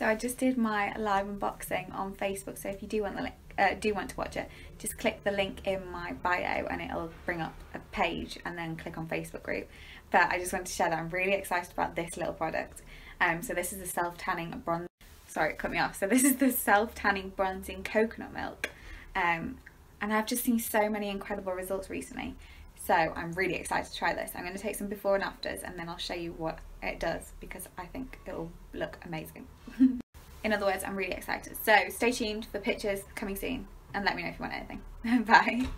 So I just did my live unboxing on Facebook. So if you do want the link, uh, do want to watch it, just click the link in my bio and it'll bring up a page and then click on Facebook group. But I just wanted to share that I'm really excited about this little product. Um, so this is the self tanning bronze. Sorry, it cut me off. So this is the self tanning bronzing coconut milk. Um, and I've just seen so many incredible results recently. So I'm really excited to try this. I'm going to take some before and afters and then I'll show you what it does because I think it'll look amazing. In other words, I'm really excited. So stay tuned for pictures coming soon and let me know if you want anything. Bye.